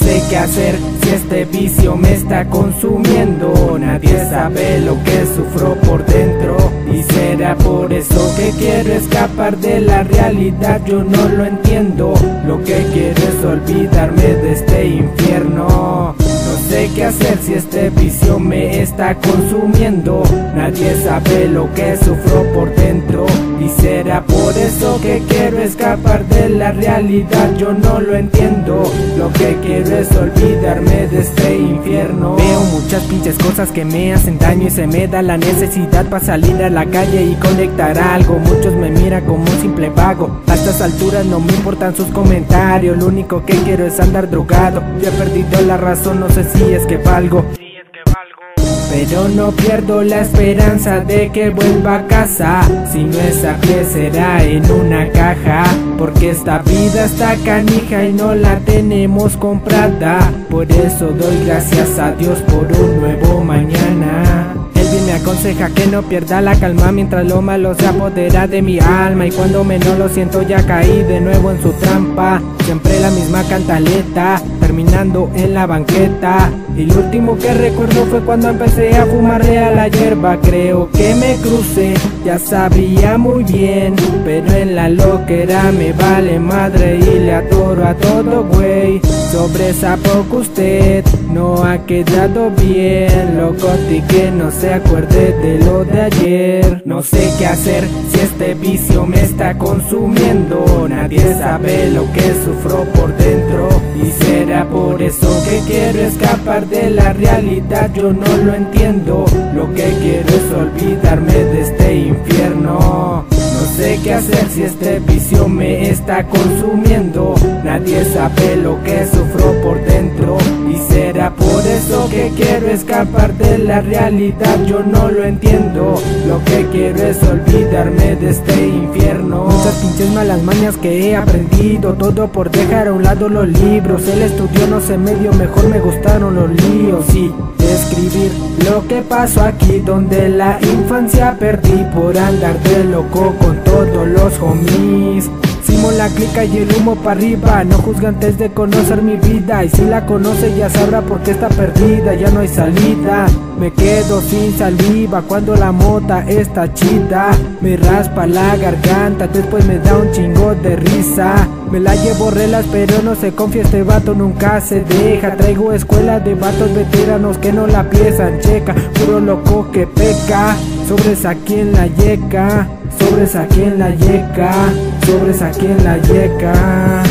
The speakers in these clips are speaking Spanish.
qué hacer si este vicio me está consumiendo. Nadie sabe lo que sufro por dentro Y será por eso que quiero escapar de la realidad. Yo no lo entiendo Lo que quiero es olvidarme de este infierno. No qué hacer si este vicio me está consumiendo. Nadie sabe lo que sufro por dentro. Y será por eso que quiero escapar de la realidad. Yo no lo entiendo. Lo que quiero es olvidarme de este infierno. Veo muchas pinches cosas que me hacen daño Y se me da la necesidad para salir a la calle y conectar algo. Muchos me miran como un simple vago. A estas alturas no me importan sus comentarios. Lo único que quiero es andar drogado. Yo he perdido la razón, no sé si es que valgo. Pero no pierdo la esperanza de que vuelva a casa. Si no es a pie será en una caja. Porque esta vida está canija y no la tenemos comprada. Por eso doy gracias a Dios por un nuevo mañana me aconseja que no pierda la calma mientras lo malo se apodera de mi alma. Y cuando menos lo siento ya caí de nuevo en su trampa. Siempre la misma cantaleta, terminando en la banqueta. Y lo último que recuerdo fue cuando empecé a fumarle a la hierba. Creo que me crucé, ya sabía muy bien. Pero en la loquera me vale madre y le atoro a todo güey Sobre esa poco usted no ha quedado bien. Loco y que no se acuerde de lo de ayer. No sé qué hacer si este vicio me está consumiendo. Nadie sabe lo que sufro por dentro. Y será por eso que quiero escapar de la realidad. Yo no lo entiendo. Lo que quiero es olvidarme de este infierno No sé qué hacer si este vicio me está consumiendo. Nadie sabe lo que sufro por dentro. Y será por eso que quiero escapar de la realidad. Yo no lo entiendo. Lo que quiero es olvidarme de este infierno. Muchas pinches malas mañas que he aprendido. Todo por dejar a un lado los libros. El estudio no se medio mejor me gustaron los líos. Y escribir lo que pasó aquí Donde la infancia perdí por andar de loco con todos los homies. La clica y el humo para arriba. No juzga antes de conocer mi vida. Y si la conoce ya sabrá por qué está perdida. Ya no hay salida. Me quedo sin saliva cuando la mota está chida. Me raspa la garganta Después me da un chingo de risa. Me la llevo relas pero no se confía este vato nunca se deja. Traigo escuela de vatos veteranos que no la piensan checa. Puro loco que peca Sobres aquí en la yeca Sobres aquí en la yeca Sobres aquí en la yeca.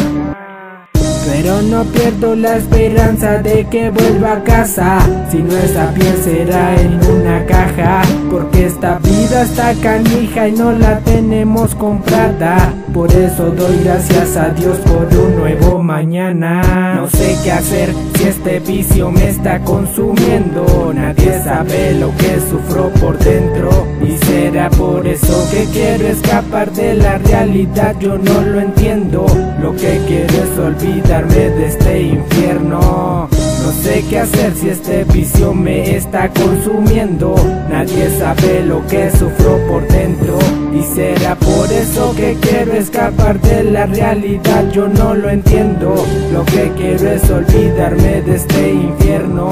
Pero no pierdo la esperanza de que vuelva a casa. Si no es a pie será en una caja Porque esta vida está canija y no la tenemos comprada. Por eso doy gracias a Dios por un nuevo mañana. No sé qué hacer este vicio me está consumiendo. Nadie sabe lo que sufro por dentro. Y será por eso que quiero escapar de la realidad. Yo no lo entiendo. Lo que quiero es olvidar de este infierno No sé qué hacer si este vicio me está consumiendo. Nadie sabe lo que sufro por dentro. Y será por eso que quiero escapar de la realidad. Yo no lo entiendo. Lo que quiero es olvidarme de este infierno